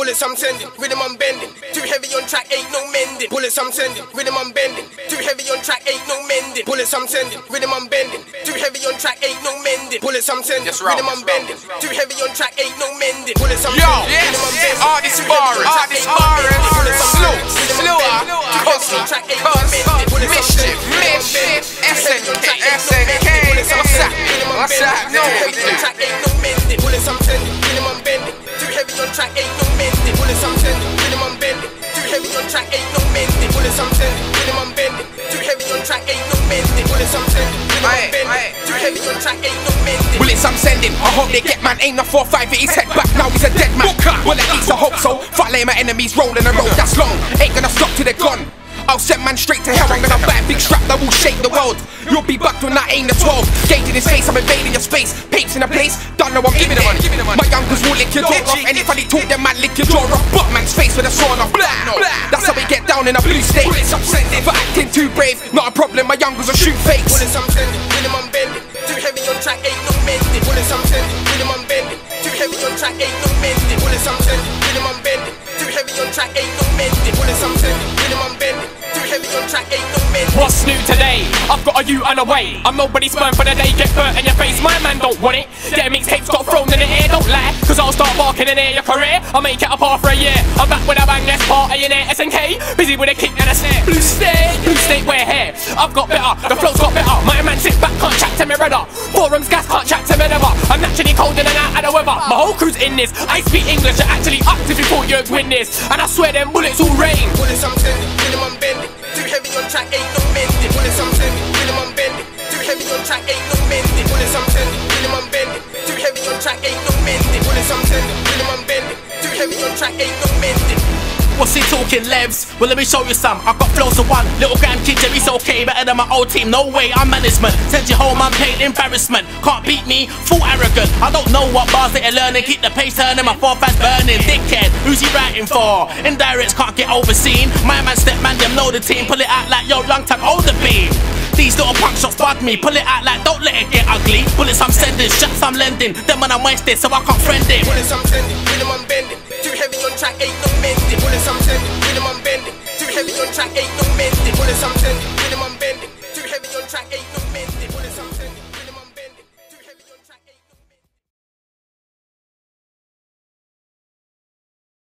Bullets I'm sending, rhythm I'm bending. Too heavy on track, ain't no mending. Bullets I'm sending, rhythm I'm bending. Too heavy on track, ain't no mending. Bullets I'm sending, rhythm I'm bending. Too heavy on track, ain't no mending. Bullets I'm sending, rhythm I'm bending. Too heavy on track, ain't no mending. Bullets I'm sending, rhythm I'm bending. All this Too heavy on barring, all this barring, mending. Bullets I'm slow, sending, track, ain't no mending. Bullets I'm sending, Aye, bending. aye. Too heavy on track, ain't no mending. I'm sending, I hope they get man. Ain't no 4-5 his head back, now he's a dead man. Well, at least I hope so. Fuck lay my enemies rolling a road that's long. Ain't gonna stop till they're gone. I'll send man straight to hell. I'm gonna buy a big strap that will shake the world. You'll be back when I aim the 12. Gauging his face, I'm invading your space. Papes in a place, don't know I'm giving it. My youngers will lick your jaw off. Anybody talk, them man lick your jaw off. Butt man's face with a sword off. We get down in a blue state. For acting too brave, not a problem. My youngers will shoot fakes. I'm I'm bending. Too heavy on track, ain't no mending. Sending, rhythm I've got a you and a way. I'm nobody's sperm for the day. Get burnt in your face. My man don't want it. Their mixtapes got thrown in the air. Don't lie, cause I'll start barking in air your career. I'll make it apart for a year. I'm back with a bang. Let's party in it. SNK, busy with a kick and a snare. Blue state, blue state, we're here. I've got better. The flow's got better. My man sit back, can't chat to me brother. Forums gas can't chat to me never. I'm naturally colder than out of the weather. My whole crew's in this. I speak English. You're actually up if you thought win this. And I swear them bullets all rain. Bullets I'm. Heavy on track, ain't no. What's he talking, Levs? Well, let me show you some. I got flows of one. Little grand kid, Jerry's okay, better than my old team. No way, I'm management. Send you home, I'm paid embarrassment. Can't beat me, full arrogant. I don't know what bars that you're learning. Keep the pace turning, my four fans burning. Dickhead, who's he writing for? Indirects can't get overseen. My man, step man, them know the team. Pull it out like yo, long time older beam. These little punk shots bug me. Pull it out like don't let it get ugly. Bullets I'm sending, shots I'm lending. Them when I'm wasted, so I can't friend it. Bullets I'm sending, rhythm I'm bending. Heavy on track, ain't no